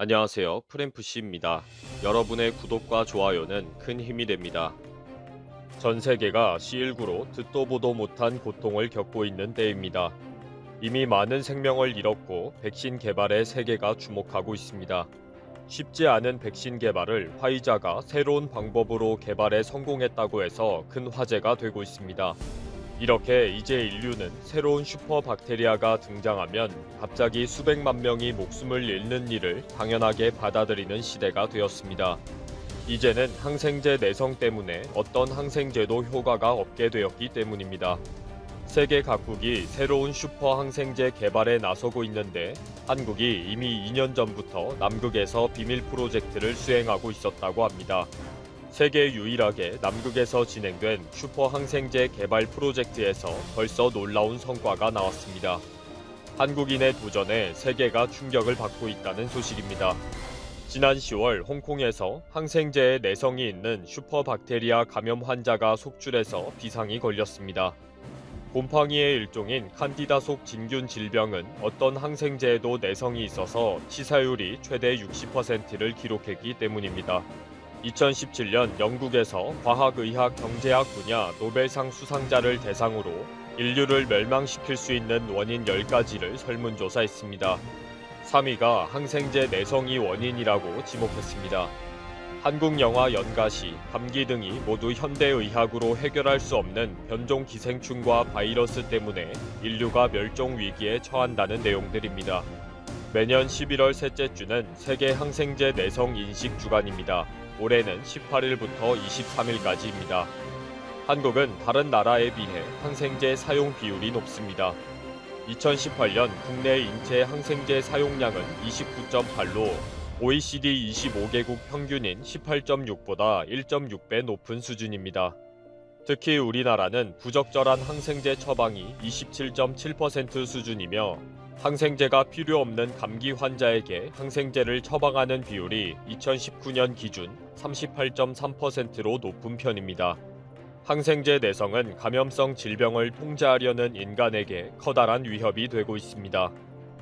안녕하세요. 프램프씨입니다. 여러분의 구독과 좋아요는 큰 힘이 됩니다. 전 세계가 C19로 듣도 보도 못한 고통을 겪고 있는 때입니다. 이미 많은 생명을 잃었고 백신 개발에 세계가 주목하고 있습니다. 쉽지 않은 백신 개발을 화이자가 새로운 방법으로 개발에 성공했다고 해서 큰 화제가 되고 있습니다. 이렇게 이제 인류는 새로운 슈퍼 박테리아가 등장하면 갑자기 수백만 명이 목숨을 잃는 일을 당연하게 받아들이는 시대가 되었습니다. 이제는 항생제 내성 때문에 어떤 항생제도 효과가 없게 되었기 때문입니다. 세계 각국이 새로운 슈퍼 항생제 개발에 나서고 있는데 한국이 이미 2년 전부터 남극에서 비밀 프로젝트를 수행하고 있었다고 합니다. 세계 유일하게 남극에서 진행된 슈퍼 항생제 개발 프로젝트에서 벌써 놀라운 성과가 나왔습니다. 한국인의 도전에 세계가 충격을 받고 있다는 소식입니다. 지난 10월 홍콩에서 항생제에 내성이 있는 슈퍼박테리아 감염 환자가 속출해서 비상이 걸렸습니다. 곰팡이의 일종인 칸디다 속 진균 질병은 어떤 항생제에도 내성이 있어서 치사율이 최대 60%를 기록했기 때문입니다. 2017년 영국에서 과학의학 경제학 분야 노벨상 수상자를 대상으로 인류를 멸망시킬 수 있는 원인 10가지를 설문조사했습니다. 3위가 항생제 내성이 원인이라고 지목했습니다. 한국 영화 연가시, 감기 등이 모두 현대의학으로 해결할 수 없는 변종 기생충과 바이러스 때문에 인류가 멸종 위기에 처한다는 내용들입니다. 매년 11월 셋째 주는 세계 항생제 내성 인식 주간입니다. 올해는 18일부터 23일까지입니다. 한국은 다른 나라에 비해 항생제 사용 비율이 높습니다. 2018년 국내 인체 항생제 사용량은 29.8로 OECD 25개국 평균인 18.6보다 1.6배 높은 수준입니다. 특히 우리나라는 부적절한 항생제 처방이 27.7% 수준이며 항생제가 필요 없는 감기 환자에게 항생제를 처방하는 비율이 2019년 기준 38.3%로 높은 편입니다. 항생제 내성은 감염성 질병을 통제하려는 인간에게 커다란 위협이 되고 있습니다.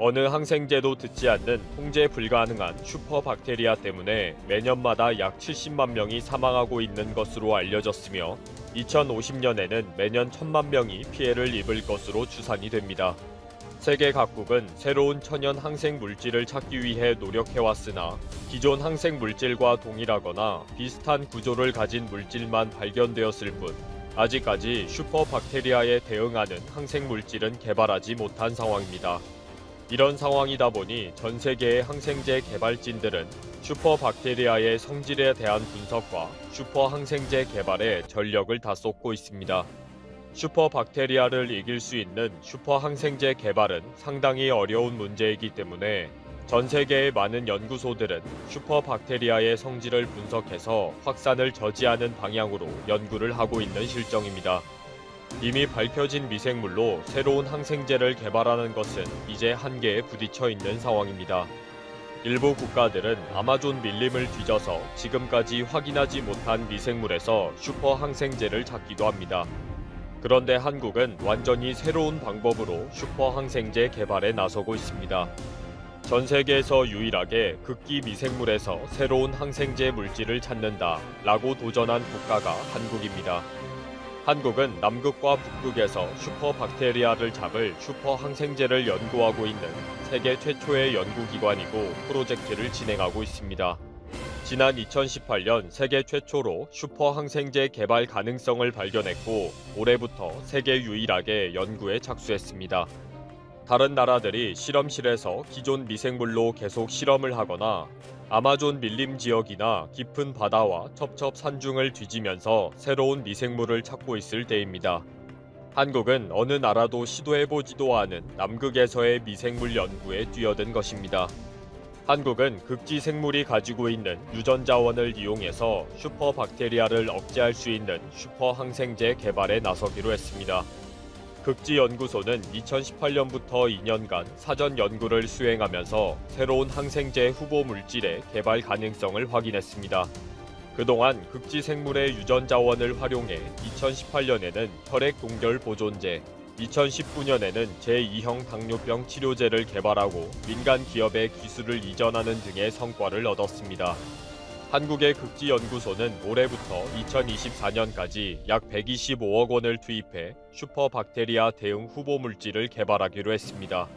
어느 항생제도 듣지 않는 통제 불가능한 슈퍼박테리아 때문에 매년마다 약 70만 명이 사망하고 있는 것으로 알려졌으며 2050년에는 매년 1000만 명이 피해를 입을 것으로 추산이 됩니다. 세계 각국은 새로운 천연 항생 물질을 찾기 위해 노력해왔으나 기존 항생 물질과 동일하거나 비슷한 구조를 가진 물질만 발견되었을 뿐 아직까지 슈퍼박테리아에 대응하는 항생 물질은 개발하지 못한 상황입니다. 이런 상황이다 보니 전 세계의 항생제 개발진들은 슈퍼박테리아의 성질에 대한 분석과 슈퍼 항생제 개발에 전력을 다 쏟고 있습니다. 슈퍼박테리아를 이길 수 있는 슈퍼 항생제 개발은 상당히 어려운 문제이기 때문에 전 세계의 많은 연구소들은 슈퍼박테리아의 성질을 분석해서 확산을 저지하는 방향으로 연구를 하고 있는 실정입니다. 이미 밝혀진 미생물로 새로운 항생제를 개발하는 것은 이제 한계에 부딪혀 있는 상황입니다. 일부 국가들은 아마존 밀림을 뒤져서 지금까지 확인하지 못한 미생물에서 슈퍼 항생제를 찾기도 합니다. 그런데 한국은 완전히 새로운 방법으로 슈퍼 항생제 개발에 나서고 있습니다. 전 세계에서 유일하게 극기 미생물에서 새로운 항생제 물질을 찾는다 라고 도전한 국가가 한국입니다. 한국은 남극과 북극에서 슈퍼박테리아를 잡을 슈퍼 항생제를 연구하고 있는 세계 최초의 연구기관이고 프로젝트를 진행하고 있습니다. 지난 2018년 세계 최초로 슈퍼 항생제 개발 가능성을 발견했고 올해부터 세계 유일하게 연구에 착수했습니다. 다른 나라들이 실험실에서 기존 미생물로 계속 실험을 하거나 아마존 밀림 지역이나 깊은 바다와 첩첩 산중을 뒤지면서 새로운 미생물을 찾고 있을 때입니다. 한국은 어느 나라도 시도해보지도 않은 남극에서의 미생물 연구에 뛰어든 것입니다. 한국은 극지 생물이 가지고 있는 유전 자원을 이용해서 슈퍼 박테리아를 억제할 수 있는 슈퍼 항생제 개발에 나서기로 했습니다. 극지 연구소는 2018년부터 2년간 사전 연구를 수행하면서 새로운 항생제 후보 물질의 개발 가능성을 확인했습니다. 그동안 극지 생물의 유전 자원을 활용해 2018년에는 혈액 동결 보존제, 2019년에는 제2형 당뇨병 치료제를 개발하고 민간 기업에 기술을 이전하는 등의 성과를 얻었습니다. 한국의 극지연구소는 올해부터 2024년까지 약 125억 원을 투입해 슈퍼박테리아 대응 후보 물질을 개발하기로 했습니다.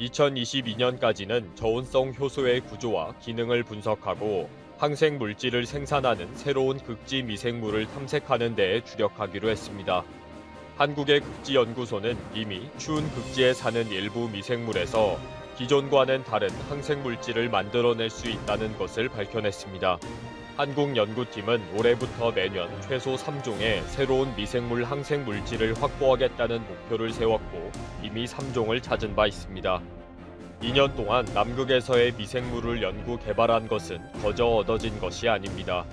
2022년까지는 저온성 효소의 구조와 기능을 분석하고 항생 물질을 생산하는 새로운 극지 미생물을 탐색하는 데에 주력하기로 했습니다. 한국의 극지연구소는 이미 추운 극지에 사는 일부 미생물에서 기존과는 다른 항생 물질을 만들어낼 수 있다는 것을 밝혀냈습니다. 한국 연구팀은 올해부터 매년 최소 3종의 새로운 미생물 항생 물질을 확보하겠다는 목표를 세웠고 이미 3종을 찾은 바 있습니다. 2년 동안 남극에서의 미생물을 연구 개발한 것은 거저 얻어진 것이 아닙니다.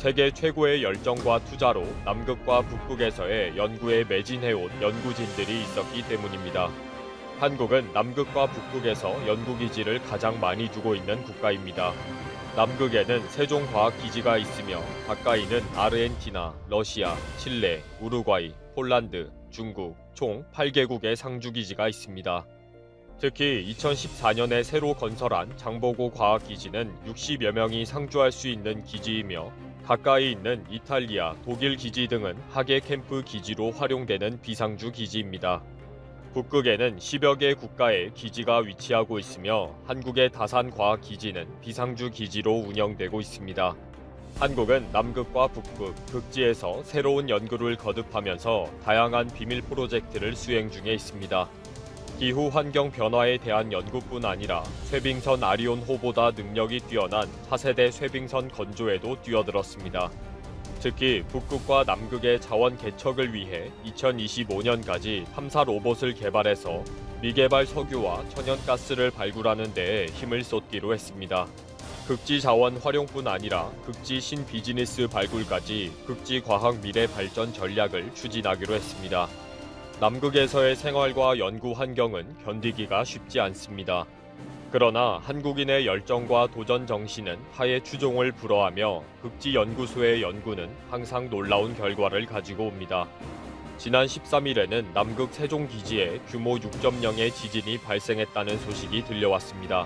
세계 최고의 열정과 투자로 남극과 북극에서의 연구에 매진해온 연구진들이 있었기 때문입니다. 한국은 남극과 북극에서 연구기지를 가장 많이 두고 있는 국가입니다. 남극에는 세종과학기지가 있으며 가까이는 아르헨티나, 러시아, 칠레, 우루과이, 폴란드, 중국 총 8개국의 상주기지가 있습니다. 특히 2014년에 새로 건설한 장보고 과학기지는 60여 명이 상주할 수 있는 기지이며 가까이 있는 이탈리아, 독일 기지 등은 하계 캠프 기지로 활용되는 비상주 기지입니다. 북극에는 10여 개 국가의 기지가 위치하고 있으며 한국의 다산과학기지는 비상주 기지로 운영되고 있습니다. 한국은 남극과 북극, 극지에서 새로운 연구를 거듭하면서 다양한 비밀 프로젝트를 수행 중에 있습니다. 기후 환경 변화에 대한 연구뿐 아니라 쇠빙선 아리온호보다 능력이 뛰어난 차세대 쇠빙선 건조에도 뛰어들었습니다. 특히 북극과 남극의 자원 개척을 위해 2025년까지 탐사 로봇을 개발해서 미개발 석유와 천연가스를 발굴하는 데에 힘을 쏟기로 했습니다. 극지 자원 활용뿐 아니라 극지 신비즈니스 발굴까지 극지 과학 미래 발전 전략을 추진하기로 했습니다. 남극에서의 생활과 연구 환경은 견디기가 쉽지 않습니다. 그러나 한국인의 열정과 도전 정신은 하의 추종을 불허하며 극지 연구소의 연구는 항상 놀라운 결과를 가지고 옵니다. 지난 13일에는 남극 세종기지에 규모 6.0의 지진이 발생했다는 소식이 들려왔습니다.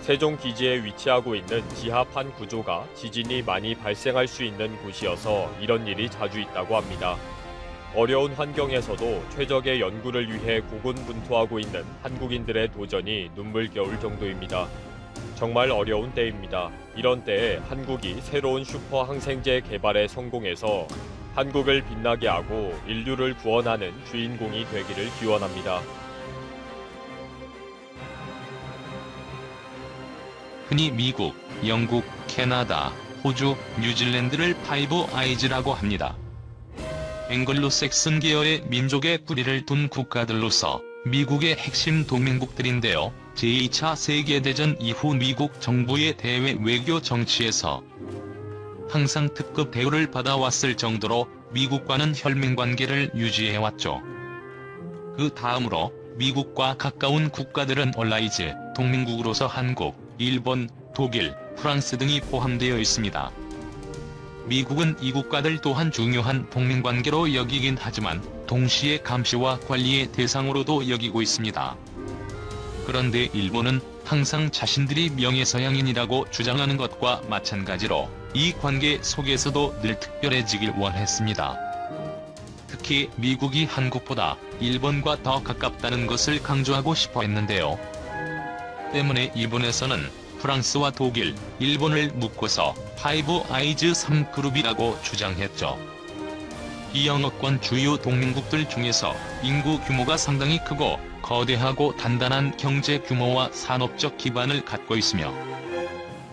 세종기지에 위치하고 있는 지하판 구조가 지진이 많이 발생할 수 있는 곳이어서 이런 일이 자주 있다고 합니다. 어려운 환경에서도 최적의 연구를 위해 고군분투하고 있는 한국인들의 도전이 눈물겨울 정도입니다. 정말 어려운 때입니다. 이런 때에 한국이 새로운 슈퍼 항생제 개발에 성공해서 한국을 빛나게 하고 인류를 구원하는 주인공이 되기를 기원합니다. 흔히 미국, 영국, 캐나다, 호주, 뉴질랜드를 Five Eyes라고 합니다. 앵글로색슨 계열의 민족의 뿌리를 둔 국가들로서 미국의 핵심 동맹국들인데요. 제2차 세계대전 이후 미국 정부의 대외 외교 정치에서 항상 특급 대우를 받아왔을 정도로 미국과는 혈맹관계를 유지해왔죠. 그 다음으로 미국과 가까운 국가들은 Allies, 동맹국으로서 한국, 일본, 독일, 프랑스 등이 포함되어 있습니다. 미국은 이 국가들 또한 중요한 동맹관계로 여기긴 하지만 동시에 감시와 관리의 대상으로도 여기고 있습니다. 그런데 일본은 항상 자신들이 명예서양인이라고 주장하는 것과 마찬가지로 이 관계 속에서도 늘 특별해지길 원했습니다. 특히 미국이 한국보다 일본과 더 가깝다는 것을 강조하고 싶어 했는데요. 때문에 일본에서는 프랑스와 독일, 일본을 묶어서 파이브 아이즈 3그룹이라고 주장했죠. 이 영어권 주요 동맹국들 중에서 인구 규모가 상당히 크고 거대하고 단단한 경제 규모와 산업적 기반을 갖고 있으며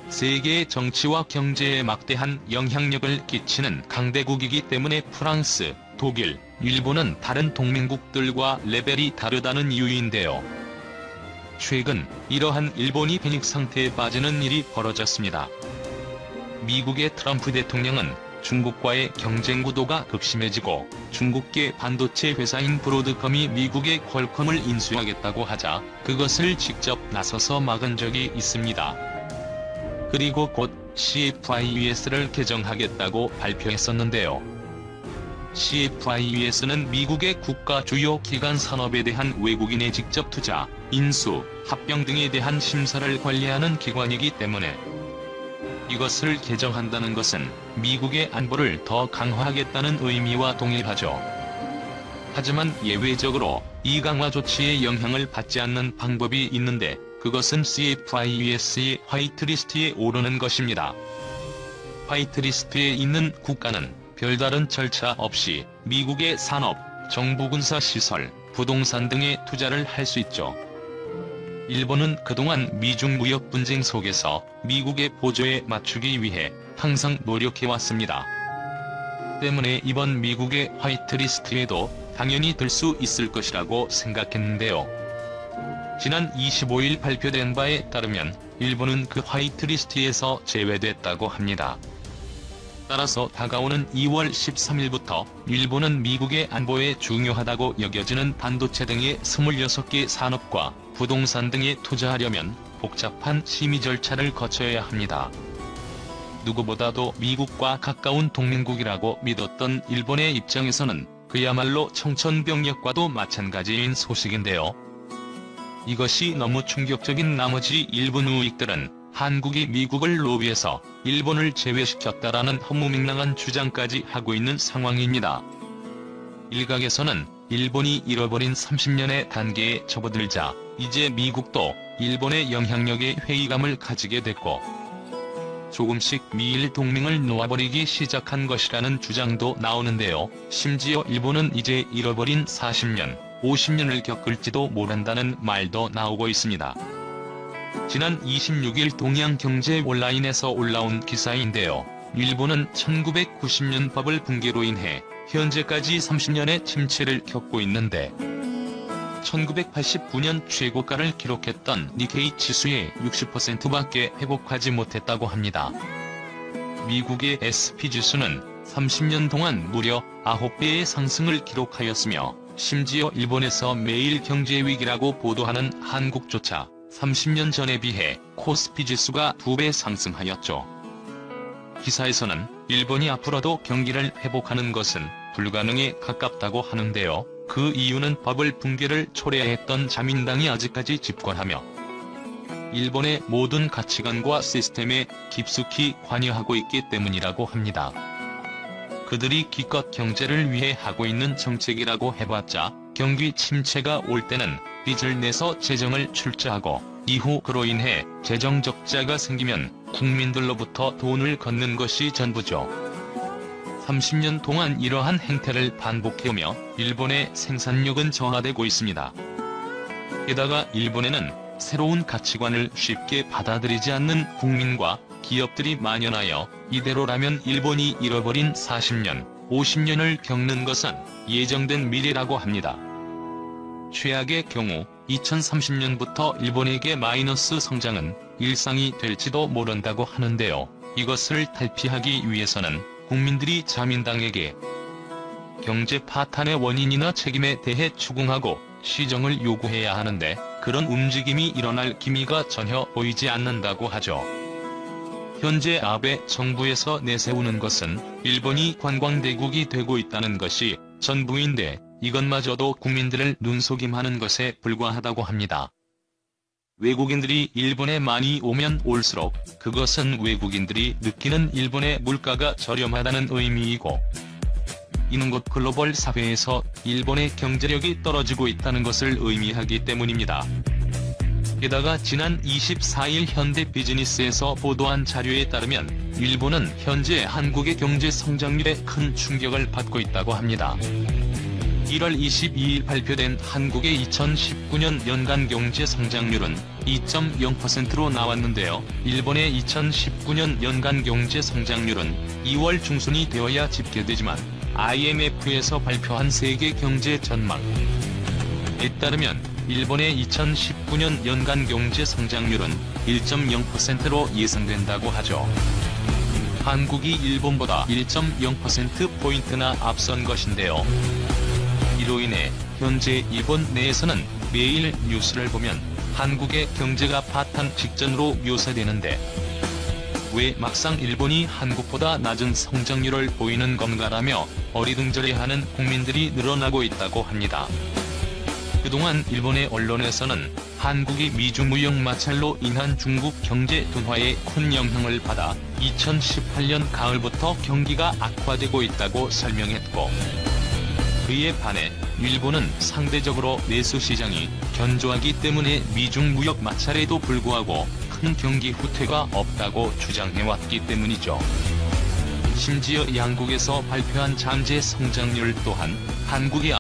세계의 정치와 경제에 막대한 영향력을 끼치는 강대국이기 때문에 프랑스, 독일, 일본은 다른 동맹국들과 레벨이 다르다는 이유인데요. 최근 이러한 일본이 패닉 상태에 빠지는 일이 벌어졌습니다. 미국의 트럼프 대통령은 중국과의 경쟁 구도가 극심해지고 중국계 반도체 회사인 브로드컴이 미국의 퀄컴을 인수하겠다고 하자 그것을 직접 나서서 막은 적이 있습니다. 그리고 곧 CFIUS를 개정하겠다고 발표했었는데요. CFIUS는 미국의 국가 주요 기관 산업에 대한 외국인의 직접 투자, 인수, 합병 등에 대한 심사를 관리하는 기관이기 때문에 이것을 개정한다는 것은 미국의 안보를 더 강화하겠다는 의미와 동일하죠. 하지만 예외적으로 이 강화 조치의 영향을 받지 않는 방법이 있는데 그것은 CFIUS의 화이트리스트에 오르는 것입니다. 화이트리스트에 있는 국가는 별다른 절차 없이 미국의 산업, 정부 군사 시설, 부동산 등에 투자를 할 수 있죠. 일본은 그동안 미중 무역 분쟁 속에서 미국의 보조에 맞추기 위해 항상 노력해왔습니다. 때문에 이번 미국의 화이트리스트에도 당연히 들 수 있을 것이라고 생각했는데요. 지난 25일 발표된 바에 따르면 일본은 그 화이트리스트에서 제외됐다고 합니다. 따라서 다가오는 2월 13일부터 일본은 미국의 안보에 중요하다고 여겨지는 반도체 등의 26개 산업과 부동산 등에 투자하려면 복잡한 심의 절차를 거쳐야 합니다. 누구보다도 미국과 가까운 동맹국이라고 믿었던 일본의 입장에서는 그야말로 청천벽력과도 마찬가지인 소식인데요. 이것이 너무 충격적인 나머지 일본 우익들은 한국이 미국을 로비해서 일본을 제외시켰다라는 허무맹랑한 주장까지 하고 있는 상황입니다. 일각에서는 일본이 잃어버린 30년의 단계에 접어들자 이제 미국도 일본의 영향력에 회의감을 가지게 됐고 조금씩 미일 동맹을 놓아버리기 시작한 것이라는 주장도 나오는데요. 심지어 일본은 이제 잃어버린 40년, 50년을 겪을지도 모른다는 말도 나오고 있습니다. 지난 26일 동양경제 온라인에서 올라온 기사인데요. 일본은 1990년 버블 붕괴로 인해 현재까지 30년의 침체를 겪고 있는데 1989년 최고가를 기록했던 니케이 지수의 60%밖에 회복하지 못했다고 합니다. 미국의 SP 지수는 30년 동안 무려 9배의 상승을 기록하였으며 심지어 일본에서 매일 경제위기라고 보도하는 한국조차 30년 전에 비해 코스피 지수가 2배 상승하였죠. 기사에서는 일본이 앞으로도 경기를 회복하는 것은 불가능에 가깝다고 하는데요. 그 이유는 버블 붕괴를 초래했던 자민당이 아직까지 집권하며 일본의 모든 가치관과 시스템에 깊숙이 관여하고 있기 때문이라고 합니다. 그들이 기껏 경제를 위해 하고 있는 정책이라고 해봤자 경기 침체가 올 때는 빚을 내서 재정을 출자하고 이후 그로 인해 재정 적자가 생기면 국민들로부터 돈을 걷는 것이 전부죠. 30년 동안 이러한 행태를 반복해오며 일본의 생산력은 저하되고 있습니다. 게다가 일본에는 새로운 가치관을 쉽게 받아들이지 않는 국민과 기업들이 만연하여 이대로라면 일본이 잃어버린 40년, 50년을 겪는 것은 예정된 미래라고 합니다. 최악의 경우 2030년부터 일본에게 마이너스 성장은 일상이 될지도 모른다고 하는데요. 이것을 탈피하기 위해서는 국민들이 자민당에게 경제 파탄의 원인이나 책임에 대해 추궁하고 시정을 요구해야 하는데 그런 움직임이 일어날 기미가 전혀 보이지 않는다고 하죠. 현재 아베 정부에서 내세우는 것은 일본이 관광대국이 되고 있다는 것이 전부인데 이것마저도 국민들을 눈속임하는 것에 불과하다고 합니다. 외국인들이 일본에 많이 오면 올수록 그것은 외국인들이 느끼는 일본의 물가가 저렴하다는 의미이고 이는 곧 글로벌 사회에서 일본의 경제력이 떨어지고 있다는 것을 의미하기 때문입니다. 게다가 지난 24일 현대 비즈니스에서 보도한 자료에 따르면 일본은 현재 한국의 경제 성장률에 큰 충격을 받고 있다고 합니다. 1월 22일 발표된 한국의 2019년 연간 경제 성장률은 2.0%로 나왔는데요. 일본의 2019년 연간 경제 성장률은 2월 중순이 되어야 집계되지만 IMF에서 발표한 세계 경제 전망에 따르면 일본의 2019년 연간 경제 성장률은 1.0%로 예상된다고 하죠. 한국이 일본보다 1.0%포인트나 앞선 것인데요. 이로 인해 현재 일본 내에서는 매일 뉴스를 보면 한국의 경제가 파탄 직전으로 묘사되는데 왜 막상 일본이 한국보다 낮은 성장률을 보이는 건가라며 어리둥절해하는 국민들이 늘어나고 있다고 합니다. 그동안 일본의 언론에서는 한국이 미중 무역 마찰로 인한 중국 경제 둔화에 큰 영향을 받아 2018년 가을부터 경기가 악화되고 있다고 설명했고 그에 반해 일본은 상대적으로 내수 시장이 견조하기 때문에 미중 무역 마찰에도 불구하고 큰 경기 후퇴가 없다고 주장해왔기 때문이죠. 심지어 양국에서 발표한 잠재 성장률 또한 한국이